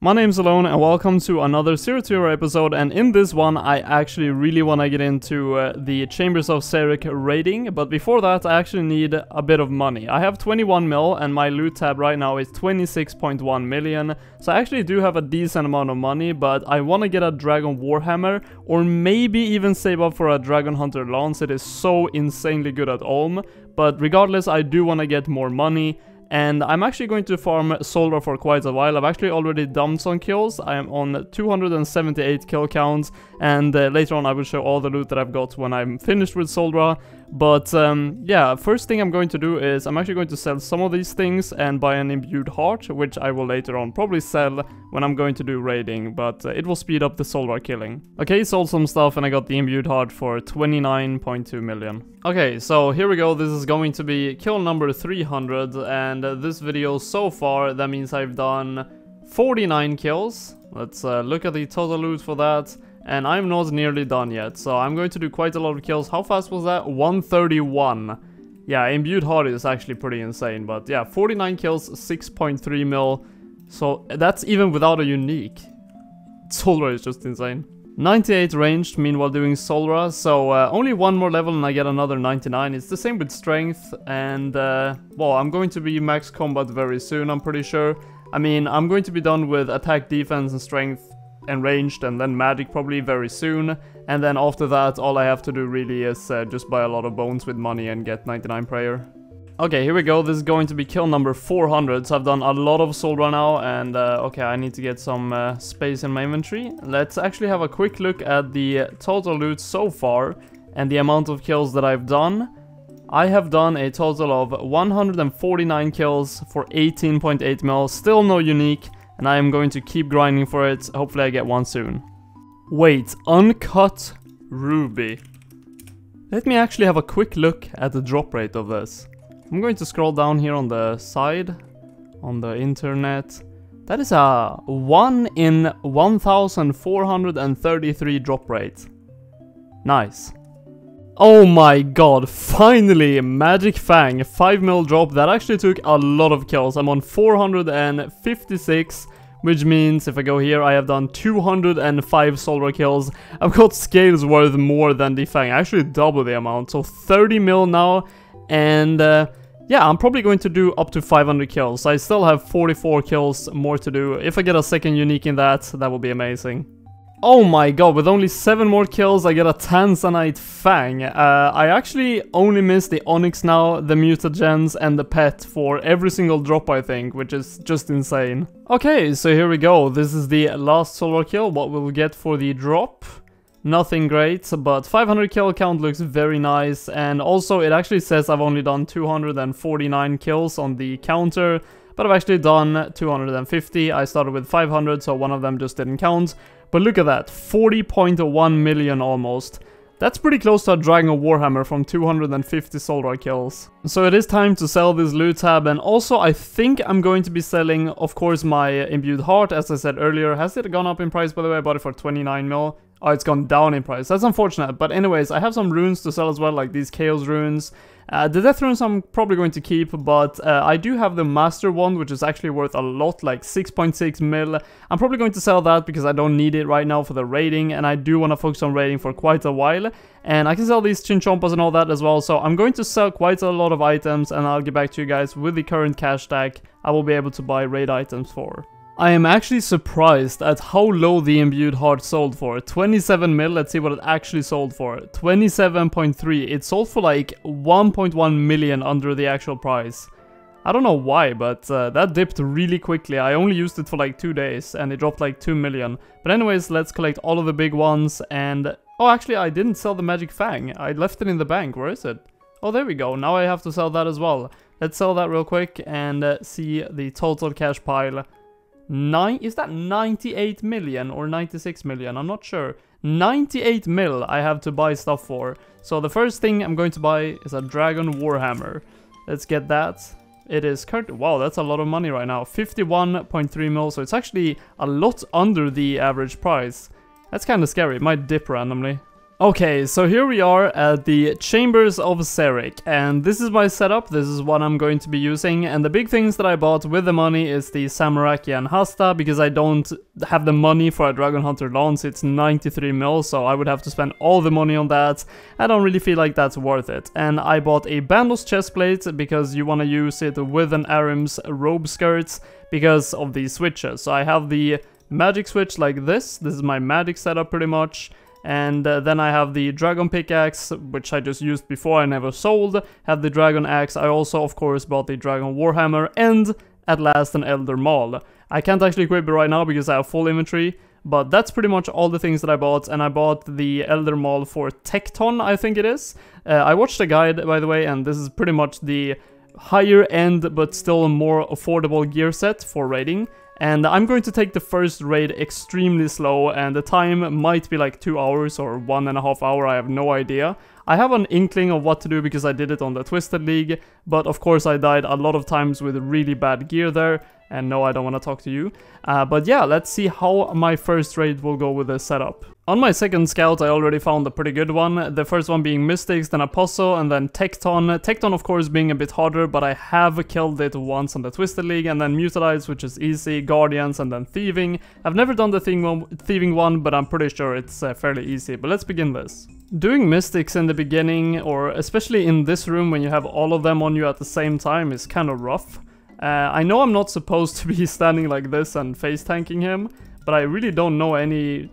My name's Alone and welcome to another Zero to Hero episode. And in this one I actually really want to get into uh, the Chambers of Xeric raiding but before that I actually need a bit of money. I have 21 mil and my loot tab right now is 26.1 million. So I actually do have a decent amount of money but I want to get a Dragon Warhammer or maybe even save up for a Dragon Hunter Lance. It is so insanely good at Olm. But regardless I do want to get more money and I'm actually going to farm Zulrah for quite a while. I've actually already done some kills. I am on 278 kill counts, and uh, later on I will show all the loot that I've got when I'm finished with Zulrah. But um, yeah, first thing I'm going to do is I'm actually going to sell some of these things and buy an imbued heart, which I will later on probably sell when I'm going to do raiding, but uh, it will speed up the Zulrah killing. Okay, sold some stuff and I got the imbued heart for 29.2 million. Okay, so here we go, this is going to be kill number 300, and uh, this video so far, that means I've done 49 kills. Let's uh, look at the total loot for that and I'm not nearly done yet, so I'm going to do quite a lot of kills. How fast was that? 131. Yeah, imbued heart is actually pretty insane, but yeah, 49 kills, 6.3 mil, so that's even without a unique. Zulrah is just insane. 98 ranged, meanwhile doing Zulrah, so uh, only one more level and I get another 99. It's the same with strength, and uh, well, I'm going to be max combat very soon, I'm pretty sure. I mean, I'm going to be done with attack, defense, and strength and ranged and then magic probably very soon. And then after that, all I have to do really is uh, just buy a lot of bones with money and get 99 prayer. Okay, here we go. This is going to be kill number 400. So I've done a lot of Zulrah now, and uh, okay, I need to get some uh, space in my inventory. Let's actually have a quick look at the total loot so far and the amount of kills that I've done. I have done a total of 149 kills for 18.8 mil, still no unique, and I am going to keep grinding for it. Hopefully I get one soon. Wait, uncut ruby. Let me actually have a quick look at the drop rate of this. I'm going to scroll down here on the side, on the internet. That is a 1 in 1433 drop rate. Nice. Oh my god, finally, Magic Fang, 5 mil drop, that actually took a lot of kills. I'm on 456, which means if I go here, I have done 205 Zulrah kills. I've got scales worth more than the Fang, actually double the amount, so 30 mil now, and uh, yeah, I'm probably going to do up to 500 kills. I still have 44 kills more to do. If I get a second unique in that, that will be amazing. Oh my god, with only 7 more kills I get a Tanzanite Fang. Uh, I actually only miss the Onyx now, the Mutagens and the Pet for every single drop I think, which is just insane. Okay, so here we go. This is the last Zulrah kill, what we'll get for the drop. Nothing great, but 500 kill count looks very nice, and also it actually says I've only done 249 kills on the counter, but I've actually done 250. I started with 500, so one of them just didn't count. But look at that, 40.1 million almost. That's pretty close to a Dragon Warhammer from 250 Zulrah kills. So it is time to sell this loot tab and also I think I'm going to be selling of course my imbued heart as I said earlier. Has it gone up in price by the way? I bought it for 29 mil. Oh, it's gone down in price. That's unfortunate. But anyways, I have some runes to sell as well, like these Chaos runes. Uh, the Death runes I'm probably going to keep, but uh, I do have the Master one, which is actually worth a lot, like 6.6 mil. I'm probably going to sell that because I don't need it right now for the raiding, and I do want to focus on raiding for quite a while. And I can sell these Chinchompas and all that as well, so I'm going to sell quite a lot of items, and I'll get back to you guys with the current cash stack I will be able to buy raid items for. I am actually surprised at how low the imbued heart sold for. 27 mil, let's see what it actually sold for. 27.3, it sold for like 1.1 million under the actual price. I don't know why, but uh, that dipped really quickly. I only used it for like two days and it dropped like 2 million. But anyways, let's collect all of the big ones and... Oh, actually, I didn't sell the Magic Fang. I left it in the bank. Where is it? Oh, there we go. Now I have to sell that as well. Let's sell that real quick and uh, see the total cash pile. Nine, is that 98 million or 96 million? I'm not sure. 98 mil I have to buy stuff for. So the first thing I'm going to buy is a Dragon Warhammer. Let's get that. It is currently, wow, that's a lot of money right now. 51.3 mil, so it's actually a lot under the average price. That's kind of scary, it might dip randomly. Okay, so here we are at the Chambers of Xeric, and this is my setup, this is what I'm going to be using, and the big things that I bought with the money is the Zamorakian Hasta, because I don't have the money for a Dragon Hunter lance, it's 93 mil, so I would have to spend all the money on that, I don't really feel like that's worth it. And I bought a Bandos chestplate, because you want to use it with an Ahrim's robe skirts, because of the switches. So I have the magic switch like this, this is my magic setup pretty much, and uh, then I have the dragon pickaxe, which I just used before, I never sold. Have the dragon axe, I also of course bought the dragon warhammer, and at last an elder maul. I can't actually equip it right now because I have full inventory, but that's pretty much all the things that I bought, and I bought the Elder Maul for Tekton, I think it is. Uh, I watched a guide, by the way, and this is pretty much the higher end but still a more affordable gear set for raiding. And I'm going to take the first raid extremely slow and the time might be like 2 hours or one and a half hour, I have no idea. I have an inkling of what to do because I did it on the Twisted League, but of course I died a lot of times with really bad gear there, and no, I don't want to talk to you. Uh, but yeah, let's see how my first raid will go with this setup. On my second scout, I already found a pretty good one. The first one being Mystics, then Apostle, and then Tekton. Tekton, of course, being a bit harder, but I have killed it once on the Twisted League, and then Muttadiles, which is easy, Guardians, and then Thieving. I've never done the Thieving one, but I'm pretty sure it's uh, fairly easy. But let's begin this. Doing Mystics in the beginning, or especially in this room when you have all of them on you at the same time, is kind of rough. Uh, I know I'm not supposed to be standing like this and face tanking him, but I really don't know any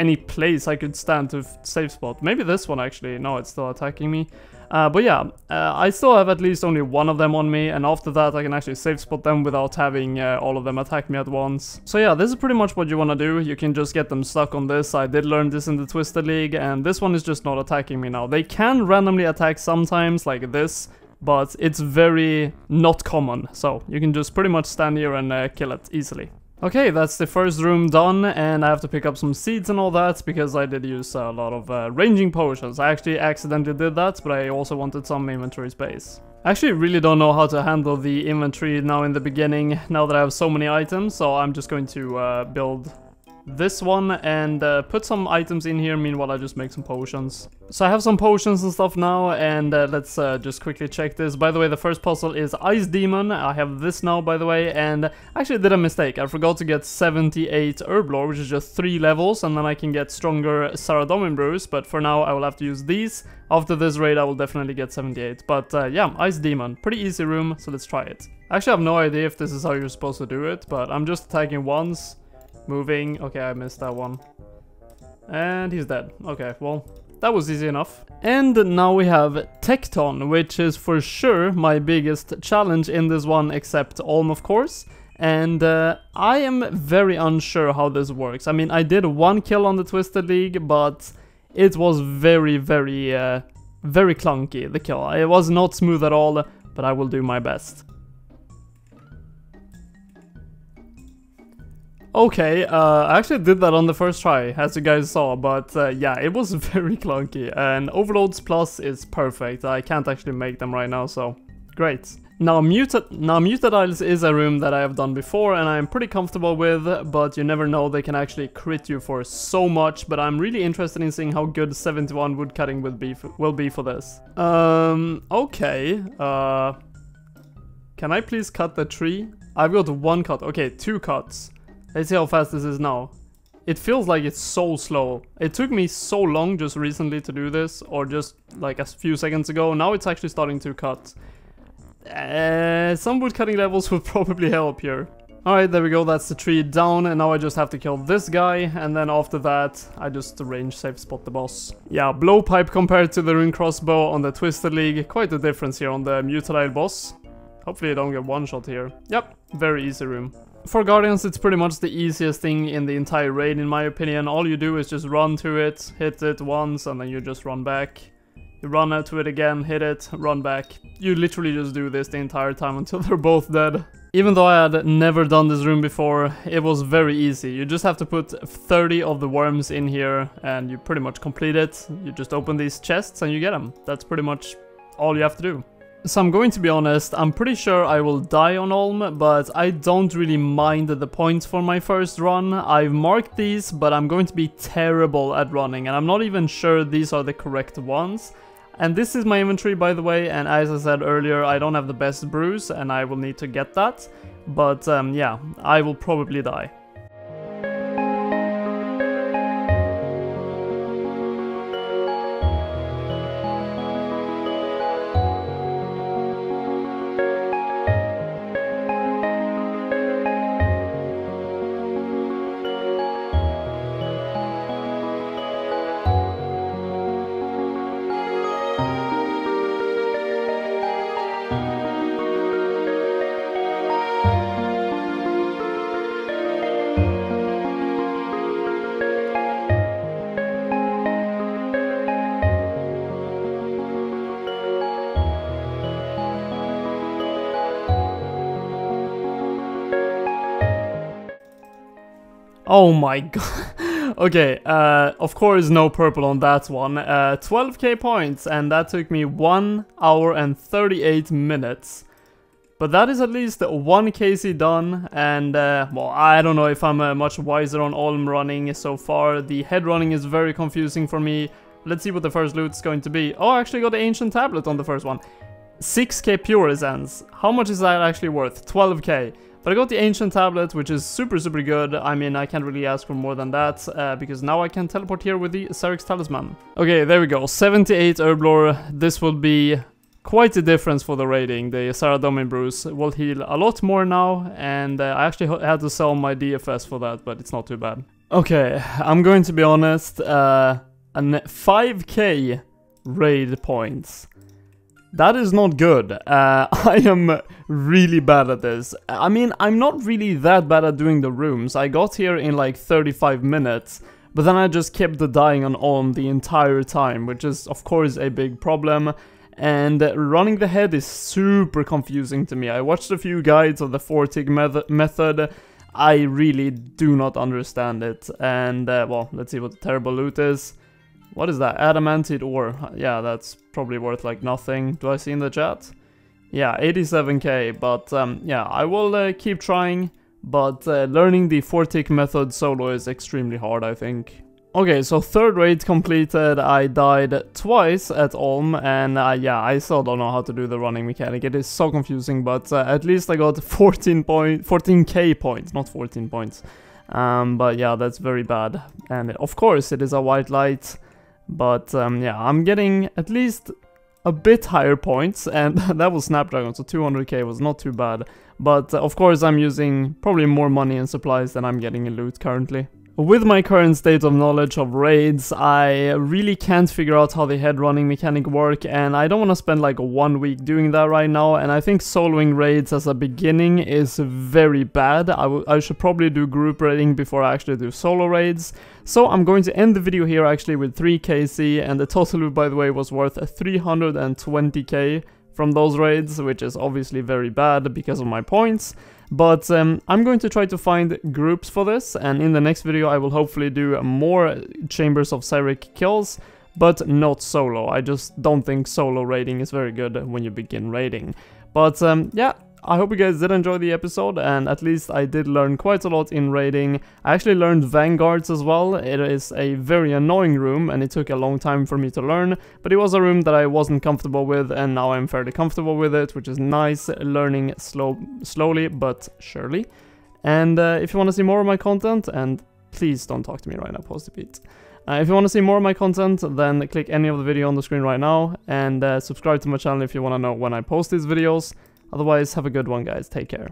any place I could stand to safe spot. Maybe this one actually. No, it's still attacking me. Uh, but yeah, uh, I still have at least only one of them on me, and after that I can actually safe spot them without having uh, all of them attack me at once. So yeah, this is pretty much what you want to do. You can just get them stuck on this. I did learn this in the Twisted League, and this one is just not attacking me now. They can randomly attack sometimes, like this, but it's very not common, so you can just pretty much stand here and uh, kill it easily. Okay, that's the first room done, and I have to pick up some seeds and all that, because I did use a lot of uh, ranging potions. I actually accidentally did that, but I also wanted some inventory space. I actually really don't know how to handle the inventory now in the beginning, now that I have so many items, so I'm just going to uh, build this one and uh, put some items in here, meanwhile I just make some potions. So I have some potions and stuff now, and uh, let's uh, just quickly check this. By the way, the first puzzle is Ice Demon, I have this now by the way, and actually did a mistake. I forgot to get 78 Herblore, which is just 3 levels, and then I can get stronger Saradomin brews, but for now I will have to use these. After this raid I will definitely get 78, but uh, yeah, Ice Demon, pretty easy room, so let's try it. Actually, I have no idea if this is how you're supposed to do it, but I'm just attacking once, Moving. Okay, I missed that one. And he's dead. Okay, well, that was easy enough. And now we have Tekton, which is for sure my biggest challenge in this one, except Olm, of course. And uh, I am very unsure how this works. I mean, I did one kill on the Twisted League, but it was very, very, uh, very clunky, the kill. It was not smooth at all, but I will do my best. Okay, uh, I actually did that on the first try, as you guys saw, but uh, yeah, it was very clunky, and Overloads Plus is perfect. I can't actually make them right now, so great. Now, Muta now Muttadiles is a room that I have done before and I'm pretty comfortable with, but you never know, they can actually crit you for so much, but I'm really interested in seeing how good 71 woodcutting will be will be for this. Um, okay, uh, can I please cut the tree? I've got one cut, okay, two cuts. Let's see how fast this is now. It feels like it's so slow. It took me so long just recently to do this, or just like a few seconds ago. Now it's actually starting to cut. Uh, some wood cutting levels would probably help here. Alright, there we go, that's the tree down, and now I just have to kill this guy, and then after that, I just range safe spot the boss. Yeah, blowpipe compared to the rune crossbow on the Twisted League, quite a difference here on the Muttadile boss. Hopefully I don't get one shot here. Yep, very easy room. For Guardians, it's pretty much the easiest thing in the entire raid, in my opinion. All you do is just run to it, hit it once, and then you just run back. You run out to it again, hit it, run back. You literally just do this the entire time until they're both dead. Even though I had never done this room before, it was very easy. You just have to put 30 of the worms in here and you pretty much complete it. You just open these chests and you get them. That's pretty much all you have to do. So I'm going to be honest, I'm pretty sure I will die on Olm, but I don't really mind the points for my first run. I've marked these, but I'm going to be terrible at running, and I'm not even sure these are the correct ones. And this is my inventory by the way, and as I said earlier, I don't have the best brews, and I will need to get that. But um, yeah, I will probably die. Oh my god. okay, uh, of course no purple on that one. Uh, 12k points, and that took me 1 hour and 38 minutes. But that is at least 1 KC done, and uh, well, I don't know if I'm uh, much wiser on Olm running so far. The head running is very confusing for me. Let's see what the first loot is going to be. Oh, I actually got the Ancient Tablet on the first one. 6k Pure Essence. How much is that actually worth? 12k. But I got the Ancient Tablet, which is super, super good. I mean, I can't really ask for more than that, uh, because now I can teleport here with the Xeric's Talisman. Okay, there we go. 78 Herblore. This will be quite a difference for the rating. The Saradomin Brews will heal a lot more now, and uh, I actually had to sell my DFS for that, but it's not too bad. Okay, I'm going to be honest. Uh, an 5k raid points. That is not good. Uh, I am really bad at this. I mean, I'm not really that bad at doing the rooms. I got here in like 35 minutes, but then I just kept the dying on on the entire time, which is of course a big problem. And running the head is super confusing to me. I watched a few guides of the 4 tick method. I really do not understand it. And, uh, well, let's see what the terrible loot is. What is that? Adamantite ore. Yeah, that's probably worth like nothing. Do I see in the chat? Yeah, 87k, but um, yeah, I will uh, keep trying, but uh, learning the 4-tick method solo is extremely hard, I think. Okay, so third raid completed, I died twice at Olm, and uh, yeah, I still don't know how to do the running mechanic, it is so confusing, but uh, at least I got 14 point, 14k points, not 14 points. Um, but yeah, that's very bad, and of course it is a white light, but um, yeah, I'm getting at least a bit higher points, and that was Snapdragon, so 200k was not too bad. But uh, of course I'm using probably more money and supplies than I'm getting in loot currently. With my current state of knowledge of raids, I really can't figure out how the head running mechanic work and I don't want to spend like one week doing that right now and I think soloing raids as a beginning is very bad. I, I should probably do group raiding before I actually do solo raids. So I'm going to end the video here actually with 3kc and the total loot by the way was worth 320k from those raids, which is obviously very bad because of my points. But um, I'm going to try to find groups for this, and in the next video I will hopefully do more Chambers of Xeric kills, but not solo. I just don't think solo raiding is very good when you begin raiding. But um, yeah, I hope you guys did enjoy the episode, and at least I did learn quite a lot in raiding. I actually learned Vanguards as well. It is a very annoying room, and it took a long time for me to learn, but it was a room that I wasn't comfortable with, and now I'm fairly comfortable with it, which is nice, learning slow, slowly but surely. And uh, if you want to see more of my content, and please don't talk to me right now, Postipete. Uh, if you want to see more of my content, then click any of the video on the screen right now, and uh, subscribe to my channel if you want to know when I post these videos. Otherwise, have a good one, guys. Take care.